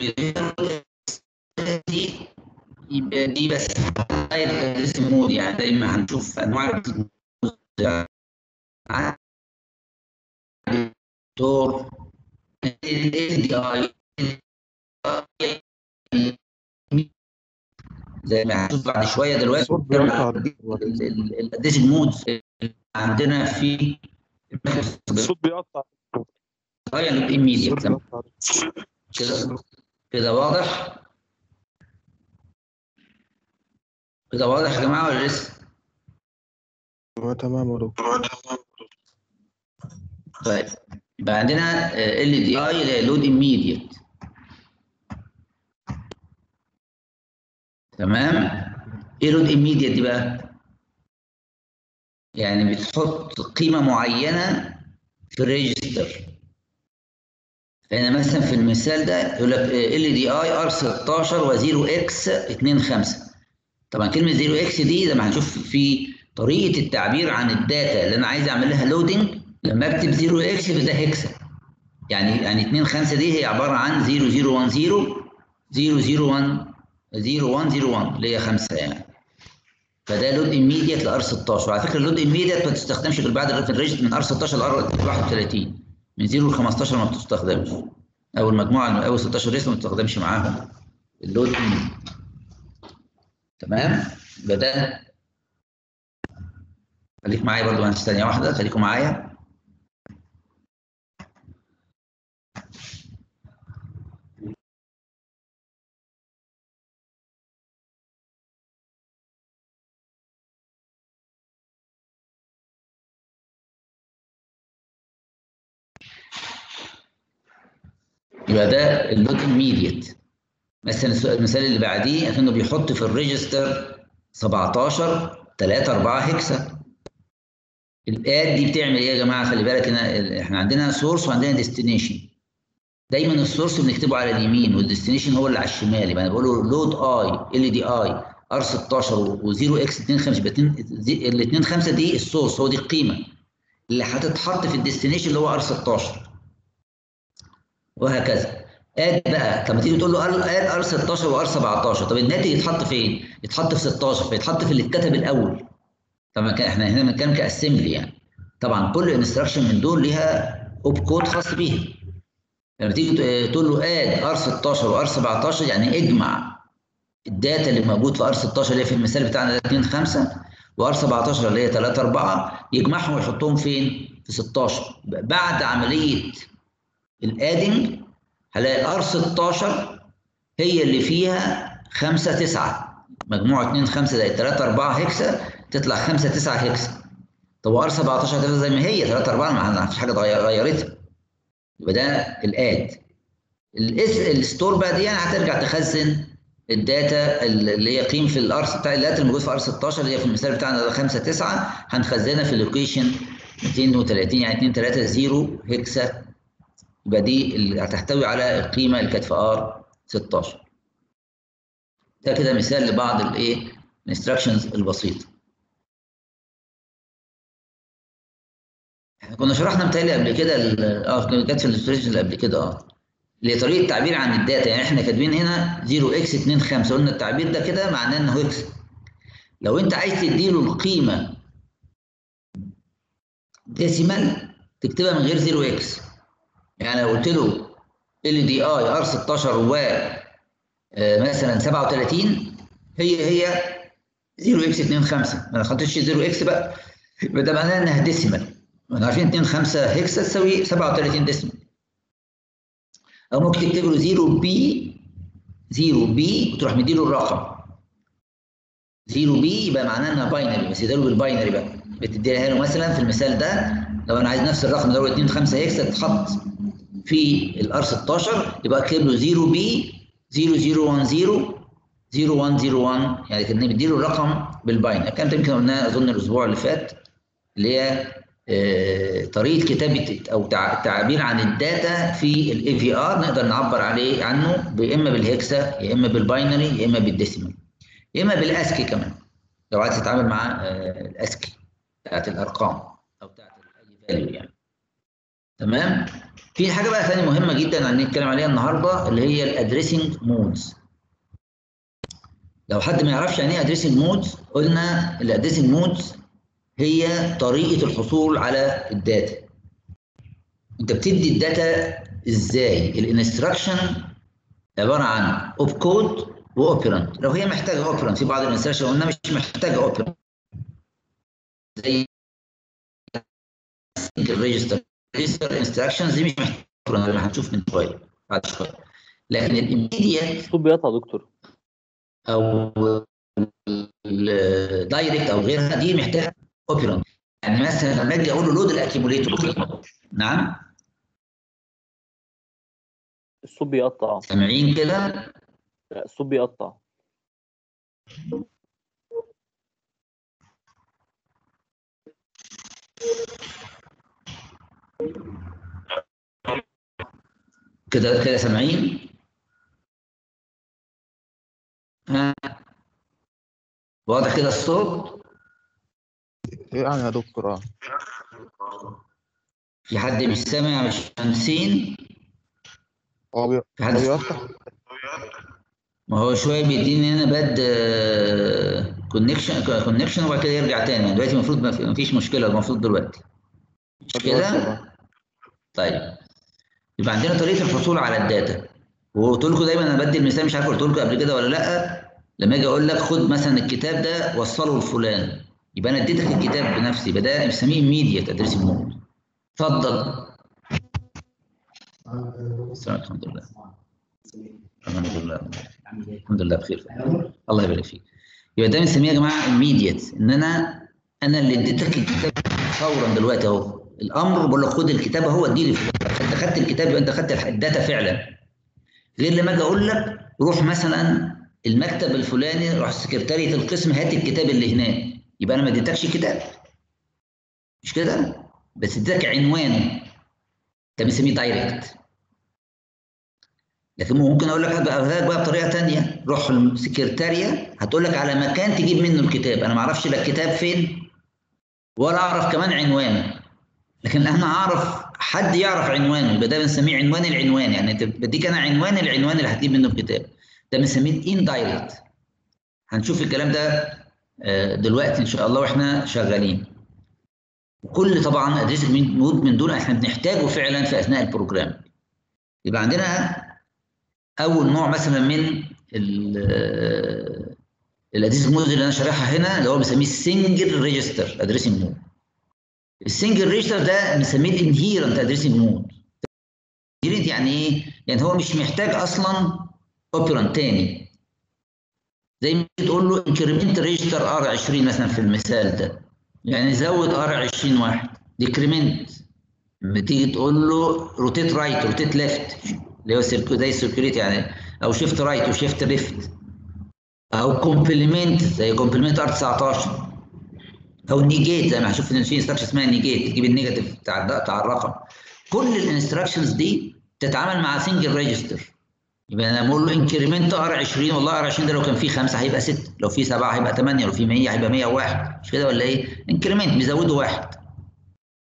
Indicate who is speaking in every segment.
Speaker 1: دي يبقى دي بس اسم mode يعني دايما هنشوف انواع دور LDI زي ما هنشوف بعد شوية دلوقتي
Speaker 2: ال
Speaker 1: addition mode عندنا في
Speaker 2: الصوت بيقطع. بيقطع
Speaker 1: كده كده واضح؟ كده واضح يا جماعة ولا لسه؟
Speaker 2: تمام يا دكتور.
Speaker 1: طيب يبقى عندنا ال دي اي اللي هي لود immediate. تمام؟ إيه لود immediate دي بقى؟ يعني بتحط قيمة معينة في ال register فهنا مثلا في المثال ده يقول لك LDI R 16 و0 x 2 5 طبعا كلمة 0 x دي زي ما هنشوف في طريقة التعبير عن ال data اللي أنا عايز أعمل لها loading لما أكتب 0 إكس ده هيكسا يعني يعني 2 5 دي هي عبارة عن 0010 001 0101 اللي هي 5 يعني. فده load immediate ل R 16 وعلى فكرة ال load immediate ما تستخدمش غير بعد في ال register من R 16 ل R 31 من 0 ل 15 ما بتستخدمش. أو المجموعة اول 16 لسه ما بتستخدمش معاهم. ال load immediate تمام؟ ده. خليك معايا برضو ثانية واحدة. خليكم معايا. يبقى ده ال load immediate. مثلا المثال اللي بعديه إنه بيحط في ال register 17 3 4 hexa ال add دي بتعمل إيه يا جماعة؟ خلي بالك هنا إحنا عندنا source وعندنا destination دايما ال source بنكتبه على اليمين وال destination هو اللي على الشمال. يبقى أنا بقول له load I LDI R 16 و0 x 2 5 يبقى ال 2 5 دي ال source هو دي القيمة. اللي هتتحط في ال destination اللي هو R 16 وهكذا. add بقى لما تيجي تقول له add R 16 و R 17 طب الناتج يتحط فين؟ يتحط في 16 فيتحط في اللي اتكتب الأول. طبعا إحنا هنا بنتكلم ك assembly يعني. طبعا كل instruction من دول ليها op code خاص بيها. لما تيجي تقول له add R 16 و R 17 يعني اجمع ال data اللي موجود في R 16 اللي هي في المثال بتاعنا ده 2 5 و R 17 اللي هي 3 4 يجمعهم ويحطهم فين؟ في 16 بعد عملية ال adding هلاقي R 16 هي اللي فيها 5 9 مجموع 2 5 زائد 3 4 hexa تطلع 5 9 hexa طب R 17 هتفضل زي ما هي 3 4 ما فيش حاجة غيرتها. يبقى ده ال add. ال store بقى دي يعني هترجع تخزن ال data اللي هي قيمة في ال R بتاع ال data الموجود في R 16 اللي هي في المثال بتاعنا ده 5 9 هنخزنها في ال location 230 يعني 2 3 0 hexa يبقى دي اللي هتحتوي على القيمة في R 16 ده كده مثال لبعض الايه ال instructions البسيطه إحنا كنا شرحنا متهيألي قبل كده آه كانت في ال instructions اللي قبل كده آه. اللي طريقه التعبير عن ال data يعني إحنا كاتبين هنا 0 x 2 5 قلنا التعبير ده كده معناه إنه hex. لو أنت عايز تديله القيمة decimal تكتبها من غير 0 x. يعني لو قلت له LDI R 16 و آه، مثلا 37 هي هي 0 إكس 2 5 ما دخلتش 0 إكس بقى. يبقى ده معناه إنها decimal إحنا عارفين 2 5 hexa تساوي 37 decimal أو ممكن تكتب له 0 b 0 b وتروح مديله الرقم. 0 b يبقى معناه إنها binary بس يديله بال binary بقى. بتديها له مثلا في المثال ده لو أنا عايز نفس الرقم ده هو 2 5 hexa تتحط في ال R 16 يبقى اكتب له 0 b 0010 0101 يعني كنا بنديله الرقم بال binary الكلام ده يمكن قلناه أظن الأسبوع اللي فات اللي هي آه، طريقة كتابة أو تع- التعبير عن ال data في ال AVR نقدر نعبر عليه عنه يا إما بال hexa يا إما بال binary يا إما بال decimal يا إما بال ASCII كمان. لو عايز تتعامل مع آه، ال ASCII بتاعت الأرقام أو بتاعت أي value يعني. تمام؟ في حاجة بقى ثانية مهمة جدا هنتكلم عليها النهارده اللي هي ال addressing modes لو حد ما يعرفش يعني إيه addressing modes قلنا ال addressing modes هي طريقة الحصول على ال data. أنت بتدي ال data إزاي؟ ال instruction عبارة عن op code و operand لو هي محتاجة operand في بعض ال instruction قلنا مش محتاجة operand زي ال register register instructions دي مش محتاجه هنشوف من شوية بعد شوية لكن ال immediate
Speaker 3: الصوت بيقطع يا دكتور.
Speaker 1: أو ال direct أو غيرها دي محتاجة operand يعني مثلا لما أجي أقول له load ال accumulator نعم؟
Speaker 3: الصوت بيقطع.
Speaker 1: سامعين كده؟
Speaker 3: لا، الصوت بيقطع.
Speaker 1: كده كده سامعين؟ ها؟ واضح كده الصوت؟
Speaker 2: يعني يا دكتور آه.
Speaker 1: في حد مش سامع مش مهندسين؟
Speaker 2: هو بيفتح
Speaker 1: ما هو شوية بيديني هنا bad connection connection وبعد كده يرجع تاني. دلوقتي المفروض ما فيش مشكلة المفروض دلوقتي. مش كده؟ طيب. يبقى عندنا طريقة الحصول على ال data. وقلت لكم دايما أنا بدي المثال مش عارف قلت لكم قبل كده ولا لأ. لما أجي أقول لك خد مثلا الكتاب ده وصله لفلان. يبقى أنا اديتك الكتاب بنفسي يبقى ده بنسميه immediate address mode اتفضل. الحمد لله. الحمد لله. الحمد لله بخير. الله يبارك فيك. يبقى ده بنسميه يا جماعة immediate إن أنا أنا اللي اديتك الكتاب فورا دلوقتي أهو. الأمر بقول لك خد الكتاب اهو اديني أنت خدت الكتاب يبقى أنت خدت ال data فعلا. غير لما أجي أقول لك روح مثلا المكتب الفلاني روح سكرتارية القسم هات الكتاب اللي هناك. يبقى أنا ما اديتكش كتاب. مش كده؟ بس اديتك عنوانه ده بنسميه direct لكن ممكن أقول لك بقى بطريقة ثانية روح السكرتارية هتقول لك على مكان تجيب منه الكتاب. أنا ما أعرفش لا الكتاب فين ولا أعرف كمان عنوانه. لكن أنا أعرف حد يعرف عنوانه يبقى ده بنسميه عنوان العنوان يعني بديك أنا عنوان العنوان اللي هتجيب منه الكتاب. ده بنسميه indirect هنشوف الكلام ده آه، دلوقتي إن شاء الله وإحنا شغالين. كل طبعا address mode من دول إحنا بنحتاجه فعلا في أثناء ال program. يبقى عندنا أول نوع مثلا من ال address mode اللي أنا شارحها هنا اللي هو بنسميه ال single register addressing mode ال single register ده بنسميه ال inherent addressing mode inherent يعني إيه؟ يعني هو مش محتاج أصلا operand تاني. زي ما تقول له increment register R 20 مثلا في المثال ده. يعني زود R 20 واحد. decrement لما تيجي تقول له rotate right rotate left اللي هو زي ال circulate يعني أو shift right و shift left أو complement زي complement R 19 أو negate ما هشوف إن في instruction اسمها negate تجيب ال negative بتاع الرقم. كل ال instructions دي تتعامل مع single register يبقى أنا بقول له increment R 20 والله R 20 ده لو كان فيه 5 هيبقى 6 لو فيه 7 هيبقى 8 لو فيه 100 هيبقى 101 مش كده ولا إيه؟ increment بيزوده واحد.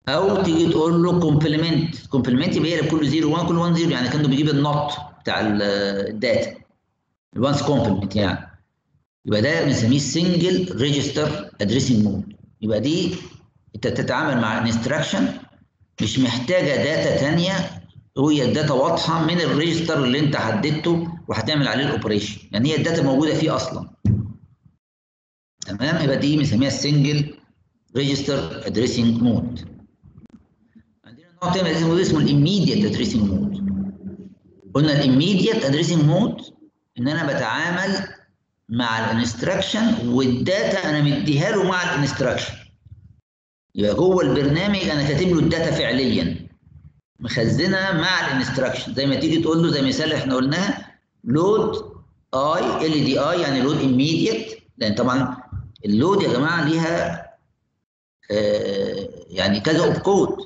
Speaker 1: أو تيجي تقول له complement complement يبقى هي كل 0 1 كل 1 0 يعني كأنه بيجيب ال not بتاع ال- ال data ال one's complement يعني. يبقى ده بنسميه single register addressing mode يبقى دي انت بتتعامل مع instruction مش محتاجة data ثانية هي ال data واضحة من ال register اللي انت حددته وهتعمل عليه ال operation يعني هي ال data موجودة فيه أصلا. تمام؟ يبقى دي بنسميها ال single register addressing mode عندنا نوع تاني اسمه ال immediate addressing mode قلنا ال immediate addressing mode إن أنا بتعامل مع ال instruction وال data أنا مديها له مع ال instruction. يبقى جوه البرنامج أنا كاتب له ال data فعليا. مخزنها مع ال instruction. زي ما تيجي تقول له زي مثال إحنا قلناها load I LDI يعني load immediate. لأن طبعا ال load يا جماعة ليها آه يعني كذا op code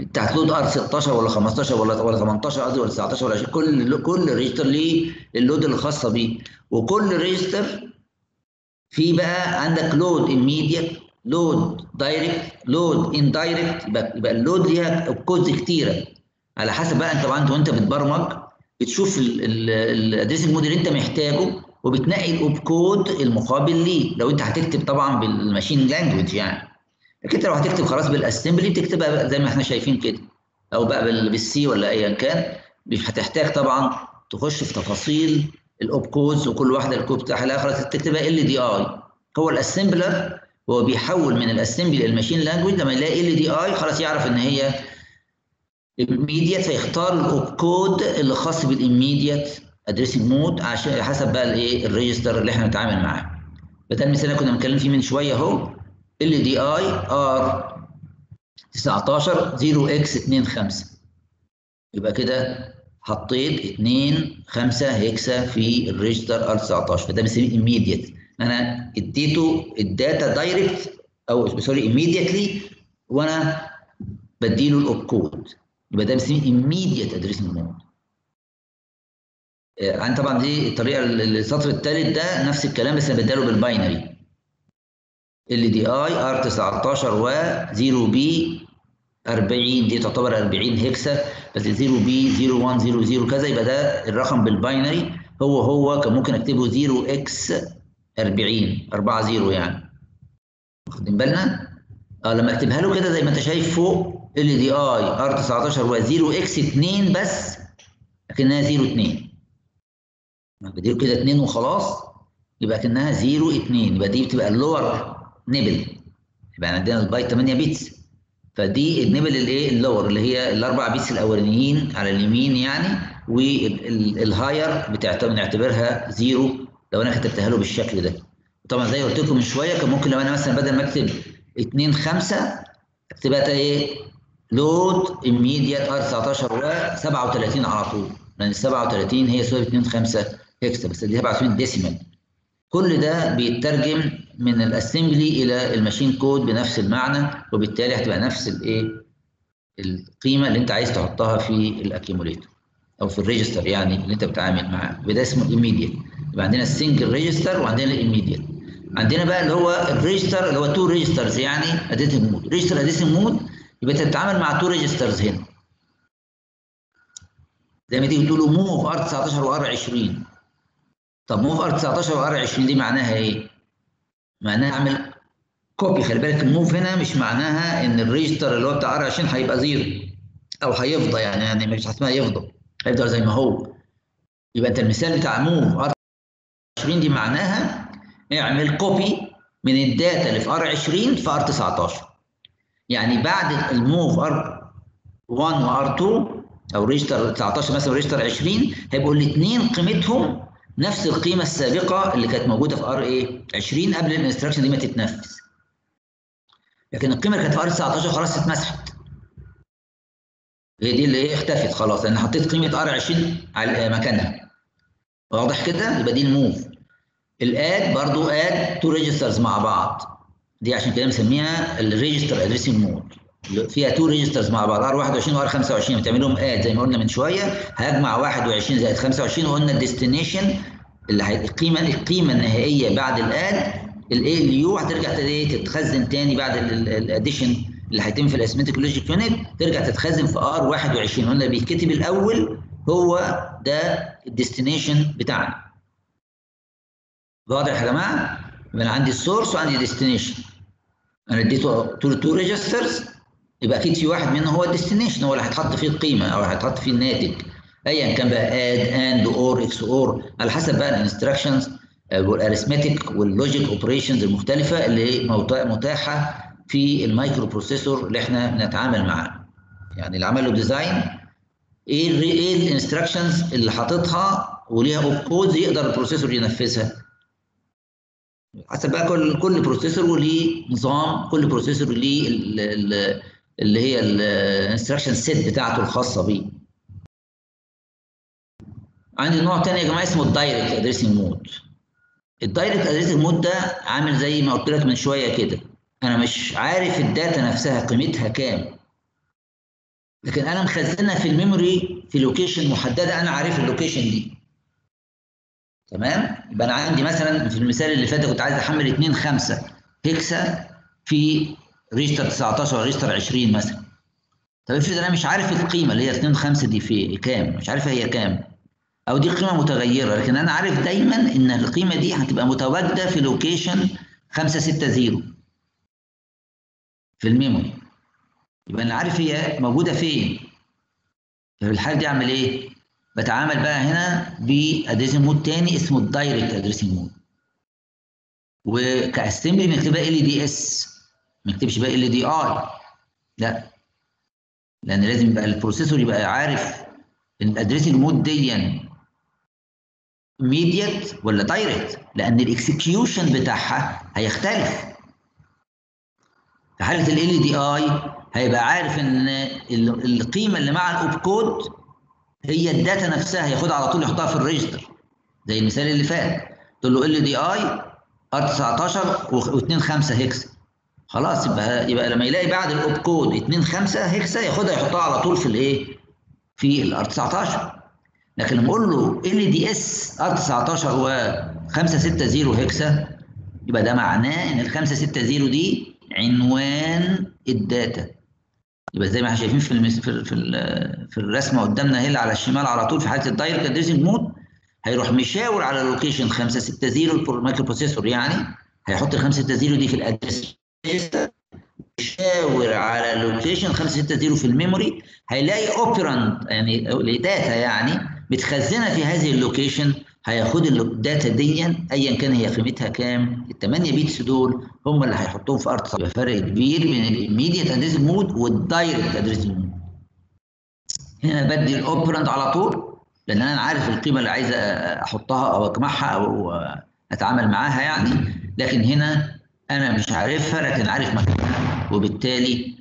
Speaker 1: أنت هت load R 16 ولا 15 ولا ولا 18 قصدي ولا 19 ولا 20 كل كل register ليه ال load الخاصة بيه. وكل register في بقى عندك load immediate load direct load indirect يبقى يبقى ال load ليها codes كتيرة. على حسب بقى انت طبعا انت وانت بتبرمج بتشوف ال address mode اللي انت محتاجه وبتنقي ال op code المقابل ليه. لو انت هتكتب طبعا بال machine language يعني. لكن انت لو هتكتب خلاص بال assembly بتكتبها زي ما إحنا شايفين كده. أو بقى بال- بال C ولا ايا كان مش هتحتاج طبعا تخش في تفاصيل ال op codes وكل واحدة الكود بتاعها لا خلاص تكتبها LDI هو ال assembler هو بيحول من ال assembly لل machine language لما يلاقي LDI خلاص يعرف إن هي immediate فيختار ال op code اللي خاص بال immediate addressing mode عشان حسب بقى الإيه ال register اللي إحنا بنتعامل معاه. فده المثال اللي كنا بنتكلم فيه من شوية أهو. LDI R 19 0 x 2 5 يبقى كده حطيت 2 5 hexa في ال register R 19 فده بنسميه immediate. أنا اديته ال data direct أو sorry immediately وأنا بديله ال op code يبقى ده بنسميه immediate mode آه، عن طبعا دي الطريقة السطر الثالث ده نفس الكلام بس أنا بداله بال binary. LDI R 19 و 0 b 40 دي تعتبر 40 hexa بس 0 b 01 00 كذا يبقى ده الرقم بال binary. هو هو كان ممكن أكتبه 0 x 40 4 0 يعني. واخدين بالنا؟ آه لما أكتبها له كده زي ما أنت شايف فوق LDI R 19 و 0 x 2 بس لكنها 0 2 بديله كده 2 وخلاص يبقى كانها 0 2 يبقى دي بتبقى ال lower nibble يبقى عندنا البايت 8 bits. فدي ال nibble الايه ال lower اللي هي الأربع bits الأولانيين على اليمين يعني وال higher بتعتبر نعتبرها zero لو أنا كتبتها له بالشكل ده. طبعا زي ما قلت لكم من شوية كان ممكن لو أنا مثلا بدل ما أكتب 2 5 أكتبها إيه load immediate R 19 و 37 على طول. لأن ال 37 هي سوى 2 5 hexa بس دي 27 decimal كل ده بيترجم من ال assembly إلى ال machine code بنفس المعنى وبالتالي هتبقى نفس الإيه؟ القيمة اللي أنت عايز تحطها في ال accumulator أو في ال register يعني اللي أنت بتتعامل معاه. وده اسمه immediate. يبقى عندنا ال single register وعندنا ال immediate عندنا بقى اللي هو ال register اللي هو two registers يعني addressing mode register addressing mode يبقى أنت بتتعامل مع two registers هنا. زي ما تيجي تقول له move R 19 و R 20 طب move R 19 و R 20 دي معناها إيه؟ معناها أعمل copy خلي بالك ال move هنا مش معناها إن ال register اللي هو بتاع R 20 هيبقى zero أو هيفضى يعني يعني مش اسمها يفضى هيفضل زي ما هو. يبقى أنت المثال بتاع move R 20 دي معناها اعمل copy من ال data اللي في R 20 في R 19 يعني بعد ال move R 1 و R 2 أو register 19 مثلا register 20 هيبقوا الاثنين قيمتهم نفس القيمة السابقة اللي كانت موجودة في R إيه 20 قبل ال instruction دي ما تتنفذ. لكن القيمة اللي كانت في R 19 خلاص اتمسحت. هي دي اللي إيه اختفت خلاص. لأن حطيت قيمة R 20 على مكانها. واضح كده؟ يبقى دي ال move. ال add برضو add two registers مع بعض. دي عشان كده مسميها ال register addressing mode فيها two registers مع بعض R 21 و R 25 بتعمل لهم add زي ما قلنا من شوية هجمع 21 زائد 25 وقلنا ال destination اللي هي القيمه القيمة النهائية بعد ال add ال ALU هترجع تتخزن تاني بعد ال addition اللي هيتم في ال arithmetic logic unit ترجع تتخزن في R 21 قلنا بيتكتب الأول هو ده ال destination بتاعنا. واضح يا جماعة؟ يبقى أنا عندي ال source وعندي destination أنا اديته two registers يبقى أكيد في واحد منهم هو ال destination هو اللي هيتحط فيه القيمة أو هيتحط فيه الناتج. ايا كان بقى add and or XOR على حسب بقى ال instructions وال arithmetic وال logic operations المختلفة اللي متاحة في ال microprocessor اللي إحنا بنتعامل معاه. يعني اللي عمل له design إيه إيه ال instructions اللي حاططها وليها op codes يقدر ال processor ينفذها. حسب بقى كل كل processor وليه نظام كل processor ليه اللي هي ال instruction set بتاعته الخاصة بيه. عندي نوع تاني يا جماعة اسمه ال direct addressing mode ال direct addressing mode ده عامل زي ما قلت لك من شوية كده. أنا مش عارف ال data نفسها قيمتها كام. لكن أنا مخزنها في ال memory في location محددة أنا عارف ال location دي. تمام؟ يبقى أنا عندي مثلا في المثال اللي فات كنت عايز أحمل 2 5 hexa في register 19 ولا register 20 مثلا. طب افرض أنا مش عارف القيمة اللي هي 2 5 دي في كام؟ مش عارفها هي كام. أو دي قيمة متغيرة لكن أنا عارف دايما إن القيمة دي هتبقى متواجدة في location 560 في ال memory. يبقى أنا عارف هي موجودة فين. في الحاله دي أعمل إيه؟ بتعامل بقى هنا ب addressing mode تاني اسمه ال direct addressing mode وك assembly بنكتبها LDS ما نكتبش بقى LDI لا. لأن لازم يبقى ال processor يبقى عارف إن ال addressing mode دي immediate ولا direct لأن ال execution بتاعها هيختلف. في حالة ال LDI هيبقى عارف إن ال- القيمة اللي مع ال op code هي ال data نفسها هياخدها على طول يحطها في ال register. زي المثال اللي فات. تقول له LDI R 19 و2 5 hex خلاص يبقى يبقى لما يلاقي بعد ال op code 2 5 hexa ياخدها يحطها على طول في الإيه؟ في ال R 19 لكن لما أقول له LDS R 19 و 560 hexa يبقى ده معناه إن ال 560 دي عنوان ال data. يبقى زي ما إحنا شايفين في المس... في في, في الرسمة قدامنا هنا على الشمال على طول في حالة ال direct addressing mode هيروح مشاور على ال location 560 ال microprocessor يعني هيحط ال 560 دي في ال address. يشاور على ال location 560 في ال memory هيلاقي operand يعني data يعني متخزنة في هذه ال location هياخد ال data دي ايا كان هي قيمتها كام ال 8 bits دول هم اللي هيحطوهم في ارت يبقى فرق كبير بين ال immediate address mode وال direct address mode هنا بدي ال operand على طول لأن أنا عارف القيمة اللي عايز أحطها أو أجمعها أو أتعامل معاها يعني. لكن هنا أنا مش عارفها لكن عارف مكانها. وبالتالي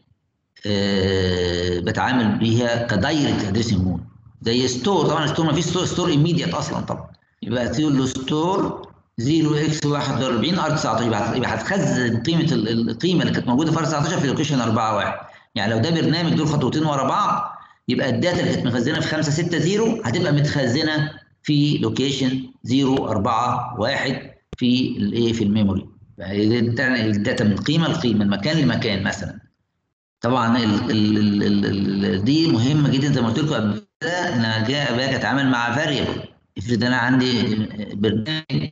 Speaker 1: آه بتعامل بيها ك direct addressing mode زي store طبعا store ما فيش store store immediate أصلا طبعا. يبقى تقول له store 0 x 41 R 19 يبقى هتخزن قيمة ال- القيمة اللي كانت موجودة في R 19 في location 4 1 يعني لو ده برنامج دول خطوتين ورا بعض يبقى ال data اللي كانت مخزنة في 560 هتبقى متخزنة في location 0 4 1 في الايه في ال memory. يعني ال data من قيمة لقيمة من مكان لمكان مثلا طبعا ال ال ال ال ال دي مهمة جدا زي ما قلت لكم قبل كده إن أنا جاي باجي أتعامل مع variable افرض أنا عندي برنامج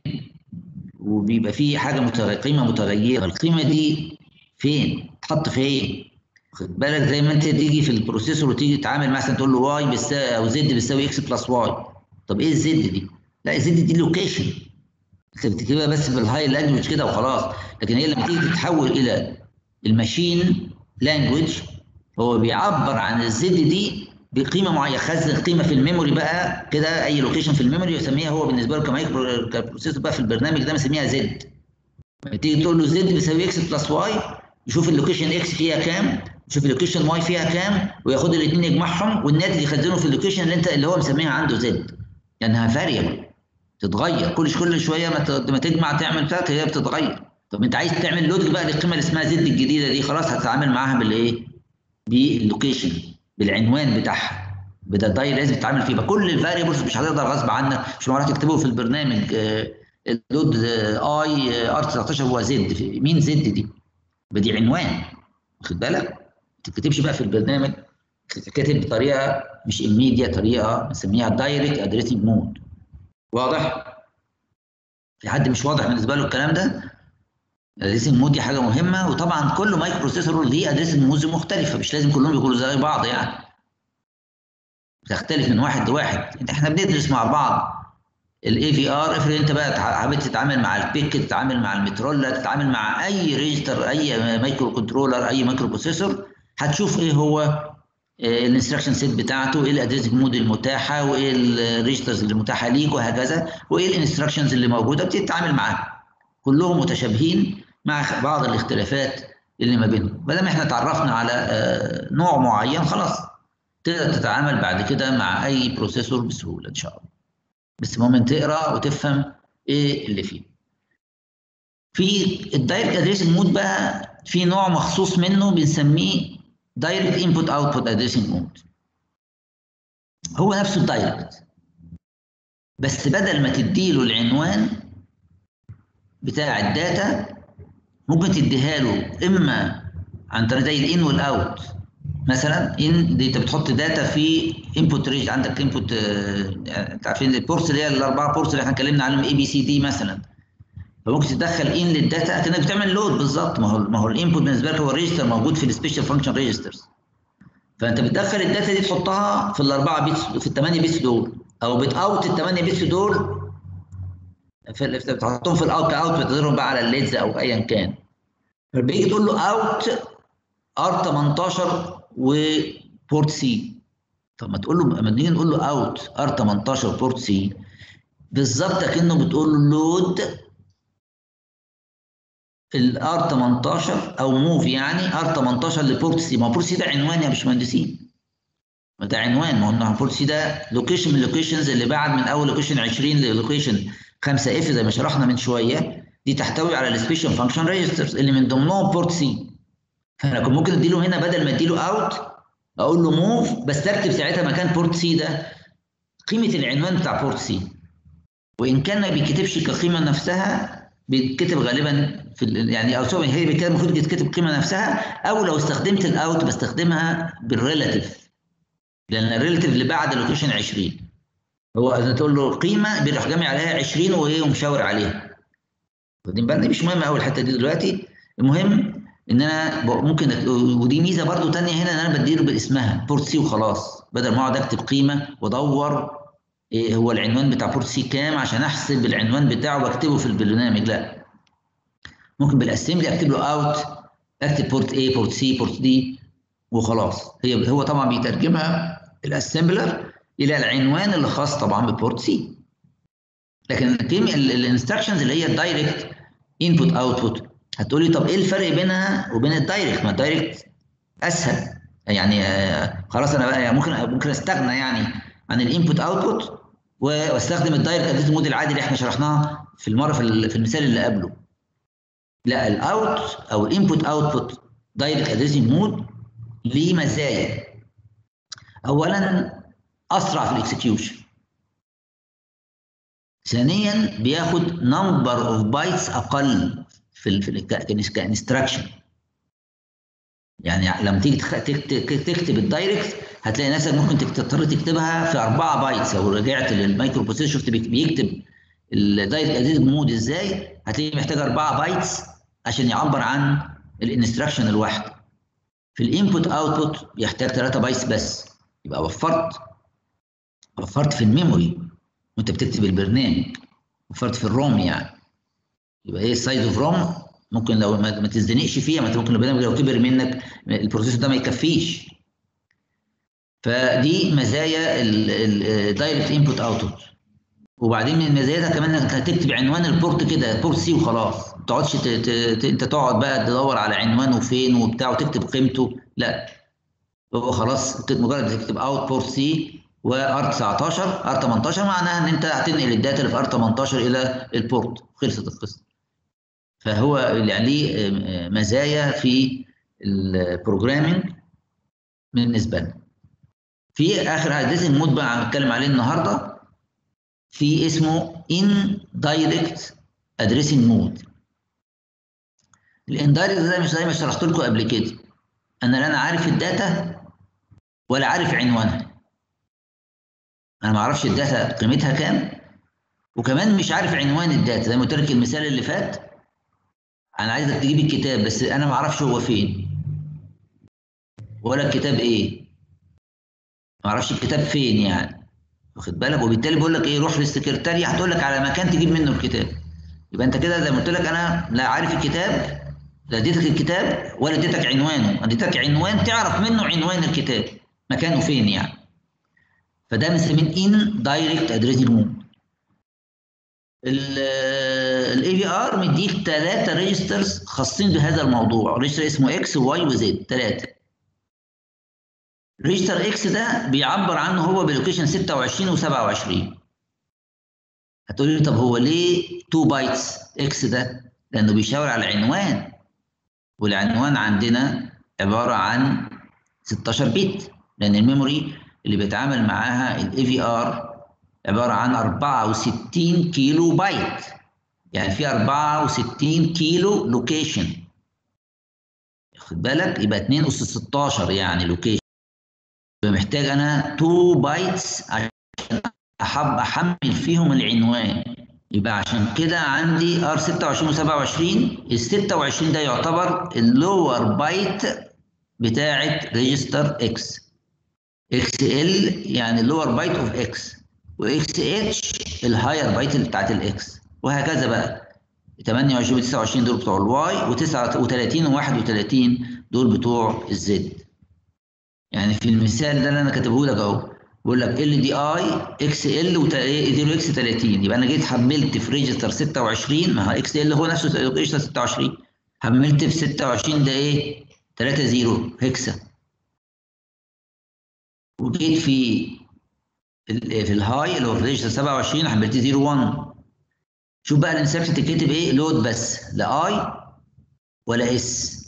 Speaker 1: وبيبقى فيه حاجة متغير قيمة متغيرة القيمة دي فين؟ تحط فين؟ خد بالك زي ما أنت تيجي في ال processor وتيجي تتعامل مثلا تقول له Y بيساوي أو Z بيساوي X plus Y طب إيه ال Z دي؟ لا ال Z دي location انت بتكتبها بس بال high language كده وخلاص. لكن هي لما تيجي تتحول إلى ال machine language هو بيعبر عن ال Z دي بقيمة معينة خزن قيمه في ال memory بقى كده أي location في ال memory يسميها هو بالنسبة له كمايكرو بقى في البرنامج ده مسميها Z. تيجي تقول له Z بيساوي X plus Y يشوف ال location X فيها كام يشوف ال location Y فيها كام وياخد الاثنين يجمعهم والناتج يخزنه في ال location اللي انت اللي هو مسميها عنده Z. لانها variable تتغير كل كل شوية ما تجمع تعمل فات هي بتتغير طب انت عايز تعمل load بقى للقيمة اللي اسمها Z الجديدة دي خلاص هتتعامل معاها بالإيه؟ بال location بالعنوان بتاعها ب direct لازم تتعامل فيه يبقى كل ال variables مش هتقدر غصب عنك مش معرفش تكتبه في البرنامج ال load I R 19 هو Z مين Z دي؟ دي عنوان واخد بالك؟ ما تكتبش بقى في البرنامج كاتب بطريقة مش ال immediate طريقة بنسميها direct addressing mode واضح؟ في حد مش واضح بالنسبة له الكلام ده؟ ال addressing mode دي حاجة مهمة وطبعا كل microprocessor ليه addressing modes مختلفة مش لازم كلهم يكونوا زي بعض يعني بتختلف من واحد لواحد إحنا بندرس مع بعض ال AVR افرض أنت بقى حابب تتعامل مع ال PIC تتعامل مع المترولا تتعامل مع أي register أي microcontroller أي microprocessor هتشوف إيه هو ال instruction set بتاعته وايه ال addressing mode المتاحة وإيه ال registers اللي متاحة ليك وهكذا. وإيه ال instructions اللي موجودة بتتعامل معاها كلهم متشابهين مع بعض الاختلافات اللي ما بينهم. ما دام إحنا تعرفنا على نوع معين خلاص. تقدر تتعامل بعد كده مع أي processor بسهولة إن شاء الله. بس المهم تقرأ وتفهم إيه اللي فيه. في ال direct addressing mode بقى في نوع مخصوص منه بنسميه direct input output addressing mode هو نفسه ال direct بس بدل ما تديله العنوان بتاع ال data ممكن تديها له إما عن طريق زي الان والاوت مثلا إن دي أنت بتحط داتا في انبوت ريج عندك انبوت انت عارفين البورس اللي هي الأربعة بورس اللي إحنا اتكلمنا عنهم اي بي سي دي مثلا. فممكن تدخل ان للداتا اكنك بتعمل لود بالظبط. ما هو ما هو الانبوت بالنسبة لك هو الريجستر موجود في السبيشال فانكشن ريجسترز فأنت بتدخل الداتا دي تحطها في الاربعه بيتس في الثمانيه بيتس دول أو بتاوت الثمانيه بيتس دول في بتحطهم في الاوت اوت بتظهرهم بقى على الليدز أو ايا كان. فبيجي تقول له out R18 و port C طب ما تقول له لما نيجي نقول له out R18 port C بالظبط كأنه بتقول له load ال R18 أو move يعني R18 ل port C. ما port C ده عنوان يا باشمهندسين. ما ده عنوان. ما هو port C ده location من ال locations اللي بعد من أول location 20 لل location 5F زي ما شرحنا من شوية. دي تحتوي على ال special function registers اللي من ضمنهم port C. فأنا كنت ممكن أديله هنا بدل ما أديله out أقول له move بس أكتب ساعتها مكان port C ده قيمة العنوان بتاع port C. وإن كان ما بيتكتبش كقيمة نفسها بيتكتب غالبا في يعني أو sorry هي كده المفروض تتكتب القيمة نفسها أو لو استخدمت ال out بستخدمها بال relative لأن ال relative اللي بعد ال location 20 هو تقول له قيمة بيروح جامع عليها 20 وايه ومشاور عليها. واخدين بالنا مش مهم قوي الحتة دي دلوقتي. المهم إن أنا ممكن ودي ميزة برضو تانية هنا إن أنا بديله باسمها port C وخلاص بدل ما أقعد أكتب قيمة وأدور إيه هو العنوان بتاع port C كام عشان أحسب العنوان بتاعه وأكتبه في البرنامج؟ لا. ممكن بال assembly أكتب له out أكتب port A port C port D وخلاص. هي هو طبعا بيترجمها ال assembler إلى العنوان اللي خاص طبعا ب port C لكن ال instructions اللي هي ال direct input output هتقولي طب إيه الفرق بينها وبين ال direct ما ال direct أسهل. يعني آه، خلاص أنا بقى ممكن ممكن أستغنى يعني عن ال input output واستخدم ال direct addressing mode العادي اللي إحنا شرحناه في المرة في ال- في المثال اللي قبله. لا ال out أو ال input output direct addressing mode ليه مزايا اولا أسرع في ال execution ثانيا بياخد number of bytes أقل في في ك instruction يعني لما تيجي تكتب ال direct هتلاقي نفسك ممكن تضطر تكتبها في 4 bytes لو رجعت لل microprocessor شفت بيك- بيكتب ال direct addressing mode إزاي هتلاقيه محتاج 4 bytes عشان يعبر عن ال instruction الواحد في ال input output بيحتاج 3 bytes بس. يبقى وفرت وفرت في ال memory وأنت بتكتب البرنامج. وفرت في ال ROM يعني. يبقى إيه ال size of ROM ممكن لو ما تزنقش فيها. ما أنت ممكن البرنامج لو كبر منك ال processor ده ما يكفيش. فدي مزايا ال direct input output وبعدين من مزاياها كمان إنك هتكتب عنوان ال port كده port C وخلاص. ما تقعدش انت تقعد بقى تدور على عنوانه فين وبتاع وتكتب قيمته. لا. هو خلاص مجرد تكتب out port C و R19 R18 معناها إن أنت هتنقل ال data اللي في R18 إلى ال port خلصت القصة. فهو يعني ليه آه، مزايا في ال programming بالنسبة لنا. في آخر addressing mode بقى هنتكلم عليه النهارده في اسمه indirect addressing mode. ال indirect زي مش زي ما شرحت لكم قبل كده. أنا لا أنا عارف ال data ولا عارف عنوانها. أنا ما أعرفش ال data قيمتها كام وكمان مش عارف عنوان ال data. زي ما قلت لك المثال اللي فات أنا عايزك تجيب الكتاب بس أنا ما أعرفش هو فين. ولا الكتاب إيه. ما أعرفش الكتاب فين يعني. واخد بالك؟ وبالتالي بقول لك إيه روح للسكرتارية هتقول لك على مكان تجيب منه الكتاب. يبقى أنت كده زي ما قلت لك أنا لا عارف الكتاب لا اديتك الكتاب ولا اديتك عنوانه. اديتك عنوان تعرف منه عنوان الكتاب مكانه فين يعني. فده بنسميه indirect addressing mode ال AVR مديك ثلاثة registers خاصين بهذا الموضوع. register اسمه إكس وواي وزد ثلاثة register X ده بيعبر عنه هو ب location 26 و27 هتقول لي طب هو ليه 2 bytes X ده؟ لأنه بيشاور على العنوان. والعنوان عندنا عبارة عن 16 bit لأن ال memory اللي بيتعامل معاها ال AVR عبارة عن 64 كيلو بايت يعني في 64 كيلو location خد بالك؟ يبقى 2 أس 16 يعني location يبقى محتاج أنا 2 bytes عشان احب أحمل فيهم العنوان. يبقى عشان كده عندي R 26 و27 ال 26 ده يعتبر ال lower byte بتاعه register X XL يعني ال lower byte of X و XH ال higher byte بتاعت ال X وهكذا بقى. 28 و 29 دول بتوع ال Y و30 و 31 دول بتوع ال Z يعني في المثال ده اللي أنا كاتبه لك أهو بقول لك LDI XL و 0 x 30 يبقى أنا جيت حملت في register 26 ما هو XL هو نفسه register 26 حملت في 26 ده إيه؟ 3 0 hexa وجيت في في ال high اللي هو في register 27 حملت 0 1 شوف بقى الانسبشن تتكتب إيه؟ load بس لا I ولا S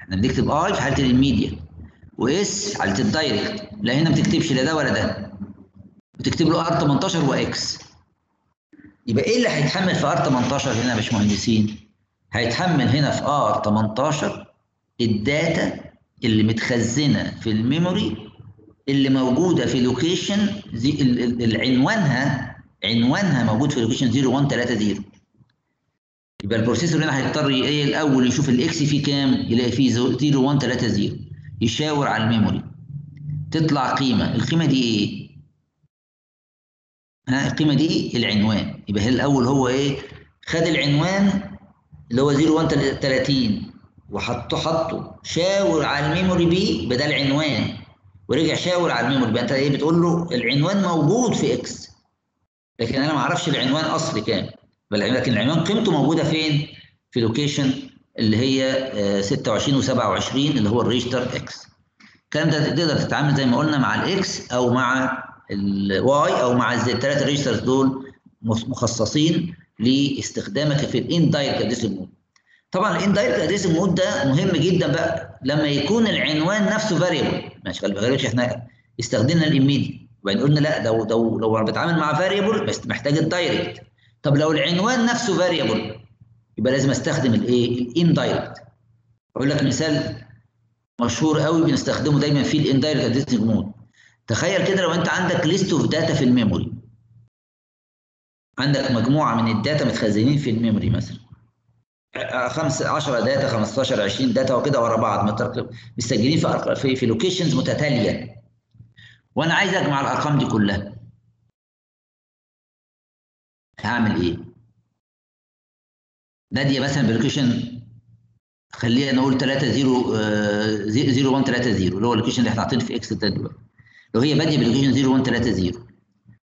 Speaker 1: إحنا بنكتب I في حالة ال immediate و S حاله ال direct. لا هنا ما بتكتبش لا ده ولا ده. بتكتب له R 18 و X يبقى إيه اللي هيتحمل في R 18 هنا يا باشمهندسين؟ هيتحمل هنا في R 18 ال data اللي متخزنة في ال memory اللي موجودة في location عنوانها عنوانها موجود في location 0130 يبقى ال processor هنا هيضطر إيه الأول يشوف ال X فيه كام يلاقي فيه زو- 0130 يشاور على ال memory. تطلع قيمة. القيمة دي إيه؟ ها القيمة دي العنوان. يبقى هي الأول هو إيه؟ خد العنوان اللي هو 0130 وحطه حطه. شاور على ال memory بيه بدل عنوان ورجع شاور على ال memory يبقى أنت إيه؟ بتقول له العنوان موجود في X لكن أنا ما أعرفش العنوان أصلي كام. لكن العنوان قيمته موجودة فين؟ في location اللي هي آه، 26 و27 اللي هو ال register X الكلام ده تقدر تتعامل زي ما قلنا مع ال X أو مع ال Y أو مع الثلاثه registers دول مخ- مخصصين لاستخدامك في ال indirect address mode طبعا ال indirect address mode ده مهم جدا بقى لما يكون العنوان نفسه variable ماشي خلي بالك إحنا استخدمنا ال immediate وبعدين قلنا لا ده لو لو بتعامل مع variable بس محتاج ال direct طب لو العنوان نفسه variable يبقى لازم أستخدم الإيه؟ ال indirect أقول لك مثال مشهور قوي بنستخدمه دايما في ال indirect addressing mode تخيل كده لو أنت عندك list of data في ال memory. عندك مجموعة من ال data متخزنين في ال memory مثلا. خمسة 10 data 15 20 data وكده ورا بعض. مسجلين في في في locations متتالية. وأنا عايز أجمع الأرقام دي كلها. هعمل إيه؟ بادية مثلا ب location خلينا نقول 3 0 0 1 3 0 اللي هو ال location اللي إحنا حاطينه في X ده دلوقتي. لو هي بادية ب location 0 1 3 0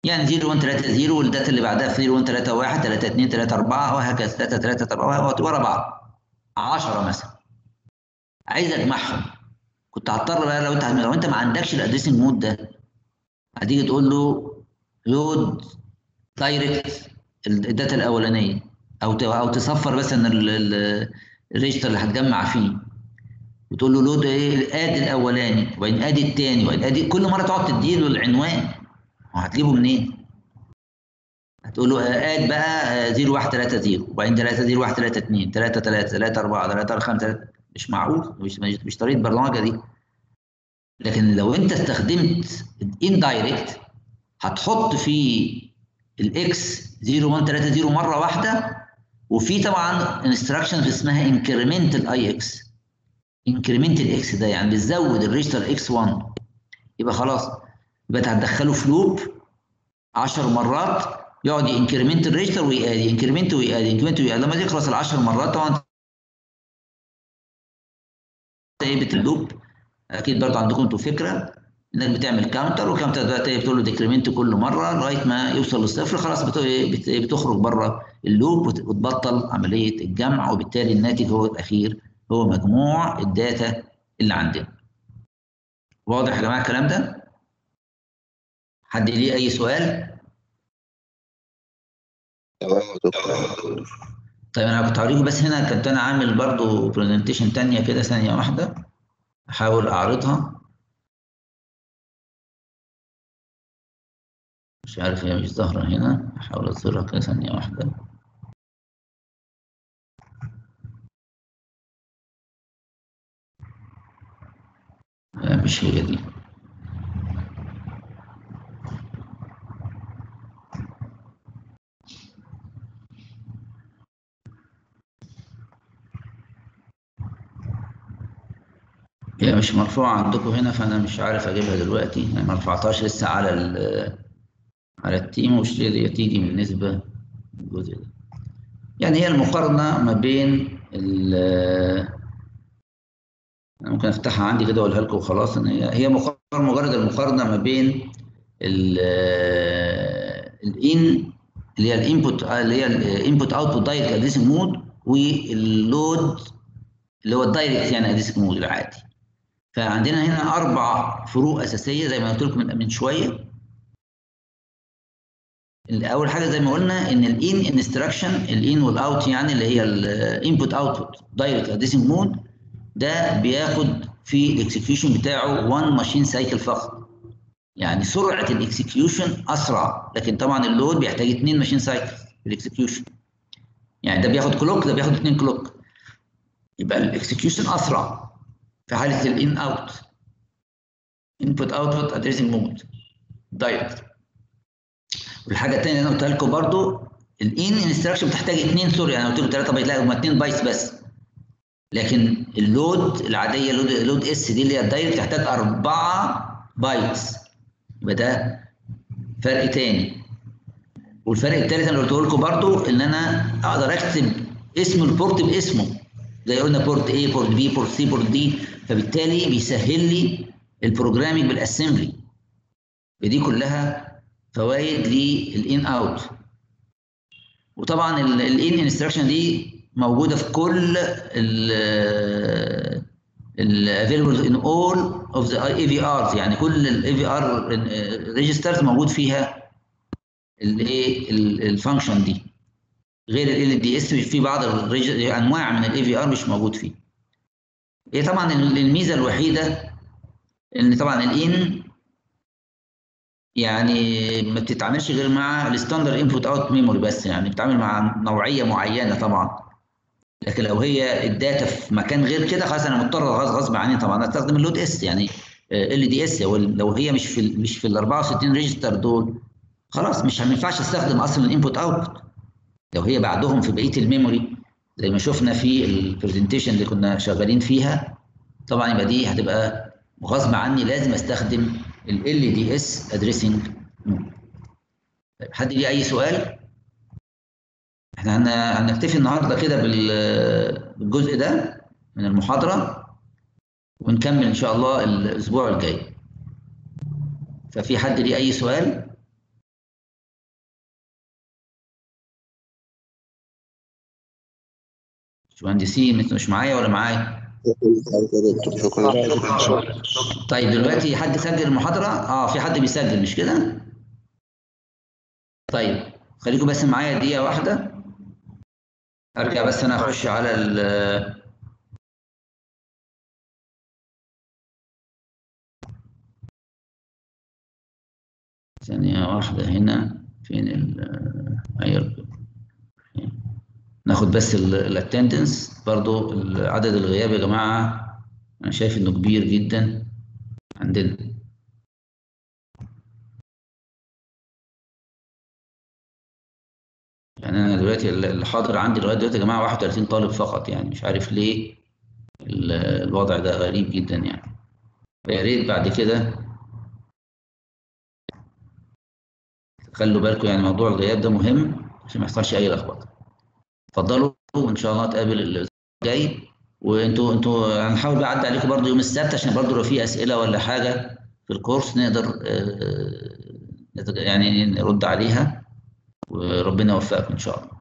Speaker 1: يعني 0 1 3 0 وال data اللي بعدها في 0 1 3 1 3 2 3 4 وهكذا 3 3 4 ورا بعض. 10 مثلا. عايز اجمعهم كنت هضطر بقى لو انت لو انت ما عندكش ال addressing mode ده هتيجي تقول له load direct ال data الأولانية. أو أو تصفر مثلا ال- ال- ال register اللي هتجمع فيه. وتقول له load إيه؟ add الأولاني وبعدين add الثاني وبعدين add كل مرة تقعد تديله العنوان. وهتجيبه منين؟ هتقول له add بقى 0 1 3 0 وبعدين 3 0 1 3 2 3 3 3 4 3 5 مش معقول مش مش, طريقة برمجة دي. لكن لو أنت استخدمت indirect هتحط في ال X 0 1 3 0 مرة واحدة وفي طبعا instructions اسمها incremental اي X incremental X ده يعني بتزود ال register X 1 يبقى خلاص. يبقى هتدخله في loop 10 مرات يقعد ينكريمنت الريجستر ويقاد increment و ي add انكريمنت ويقاد لما تخلص ال 10 مرات طبعا إيه بت loop أكيد برضه عندكم أنتوا فكرة انك بتعمل counter و counter دلوقتي بتقول له decrement كل مرة لغاية ما يوصل للصفر خلاص بت- بت- بتخرج بره ال loop وت- وتبطل عملية الجمع وبالتالي الناتج هو الأخير هو مجموع ال data اللي عندنا. واضح يا جماعة الكلام ده؟ حد ليه أي سؤال؟ طيب أنا كنت هوريكم بس هنا كنت أنا عامل برضو presentation تانية كده ثانية واحدة أحاول أعرضها مش عارف هي مش ظاهرة هنا أحاول أظهرها كده ثانية واحدة مش هي دي هي مش مرفوعة عندكم هنا فأنا مش عارف أجيبها دلوقتي. أنا ما رفعتهاش لسه على ال على التيم ومش تيجي بالنسبة للجزء ده. يعني هي المقارنة ما بين ال أنا ممكن أفتحها عندي كده وأقولها لكم وخلاص. إن هي هي مجرد المقارنة ما بين ال ال in اللي هي ال input اللي هي ال input output direct addressing mode وال load اللي هو ال direct يعني addressing mode العادي. فعندنا هنا أربع فروق أساسية زي ما قلت لكم من من شوية. اول حاجة زي ما قلنا إن ال in instruction ال in وال out يعني اللي هي ال input output direct addressing mode ده بياخد في ال execution بتاعه 1 machine cycle فقط. يعني سرعة ال execution أسرع لكن طبعا ال load بيحتاج 2 machine cycle ال execution يعني ده بياخد clock ده بياخد 2 clock يبقى ال execution أسرع في حالة ال in out input output addressing mode direct والحاجة الثانية اللي أنا قلتها لكم برضو ال in instruction بتحتاج اثنين sorry. أنا قلت لكم 3 بايت لا هم 2 bytes بس. لكن ال load العادية load load SD اللي هي ال direct تحتاج 4 bytes يبقى ده فرق تاني. والفرق الثالث أنا قلته لكم برضو إن أنا أقدر أكتب اسم ال port باسمه. زي قلنا port A port B port C port D. فبالتالي بيسهل لي ال programming بال assembly ودي كلها فوائد لل in out وطبعا ال in instruction دي موجودة في كل ال available in all of the AVRs يعني كل ال AVR registers موجود فيها الايه ال function دي. غير LDS في بعض أنواع من ال AVR مش موجود فيه. هي طبعا الميزة الوحيدة إن طبعا ال in يعني ما بتتعاملش غير مع ال standard input out memory بس يعني بتتعامل مع نوعية معينة طبعا. لكن لو هي ال data في مكان غير كده خلاص أنا مضطر غصب عني. طبعا أستخدم ال load S يعني LDS. لو هي مش في مش في ال 64 register دول خلاص مش ما ينفعش أستخدم أصلا ال input out لو هي بعدهم في بقية ال memory زي ما شفنا في ال presentation اللي كنا شغالين فيها طبعا يبقى دي هتبقى غصب عني لازم أستخدم LDS addressing طيب حد ليه أي سؤال؟ إحنا هنكتفي النهارده كده بالجزء ده من المحاضرة ونكمل إن شاء الله الأسبوع الجاي ففي حد ليه أي سؤال؟ مهندسين مش معايا ولا معايا؟
Speaker 2: شكرا
Speaker 1: طيب دلوقتي حد سجل المحاضرة؟ آه في حد بيسجل مش كده؟ طيب خليكم بس معايا دقيقة واحدة أرجع بس أنا أخش على ال ثانية واحدة هنا. فين ال. ناخد بس الاتندنس برضو عدد الغياب يا جماعة أنا شايف إنه كبير جدا عندنا. يعني أنا دلوقتي اللي حاضر عندي لغاية دلوقتي يا جماعة 31 طالب فقط يعني. مش عارف ليه الوضع ده غريب جدا يعني. فيا ريت بعد كده خلوا بالكم يعني موضوع الغياب ده مهم عشان ما يحصلش أي لخبطة. اتفضلوا وإن شاء الله الأسبوع الجاي. وانتوا أنتوا هنحاول بقى أعدي عليكم برضو يوم السبت عشان برضو لو في أسئلة ولا حاجة في ال course نقدر يعني نرد عليها. وربنا يوفقكم إن شاء الله.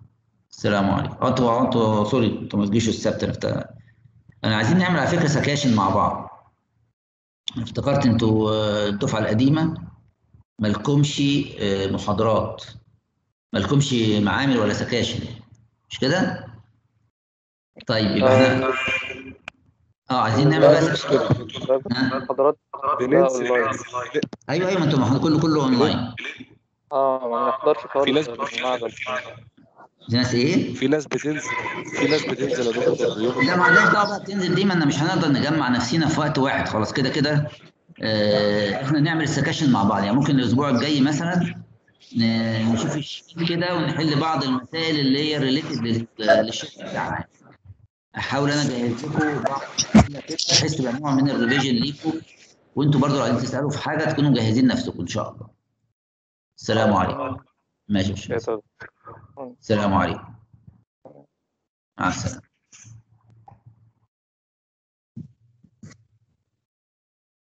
Speaker 1: السلام عليكم. أنتوا أنتوا sorry أنتوا ما تجيش السبت أنا أنا عايزين نعمل على فكرة sections مع بعض. افتكرت أنتوا الدفعة القديمة مالكمش محاضرات. مالكمش معامل ولا sections. مش كده؟ طيب يبقى إحنا آه عايزين نعمل بس
Speaker 3: محاضرات
Speaker 4: بننزل
Speaker 1: أيوه أيوه ما أنتوا كله كله أونلاين.
Speaker 3: آه ما نحضرش خالص
Speaker 4: في ناس
Speaker 3: المعمل
Speaker 1: ناس إيه؟
Speaker 4: في ناس بتنزل في ناس بتنزل يا دكتور.
Speaker 1: لا ما لناش دعوه بقى تنزل دي ما أنا مش هنقدر نجمع نفسينا في وقت واحد. خلاص كده كده آه، إحنا نعمل ال sections مع بعض. يعني ممكن الأسبوع الجاي مثلا نشوف ال sheet كده ونحل بعض المسائل اللي هي related لل sheet بتاعنا. أحاول أنا أجهز لكم بعض كده بحيث تبقى نوع من ال revision ليكم. وأنتوا برضو لو عايزين تسألوا في حاجة تكونوا مجهزين نفسكم إن شاء الله. السلام عليكم. ماشي السلام عليكم. مع السلامة.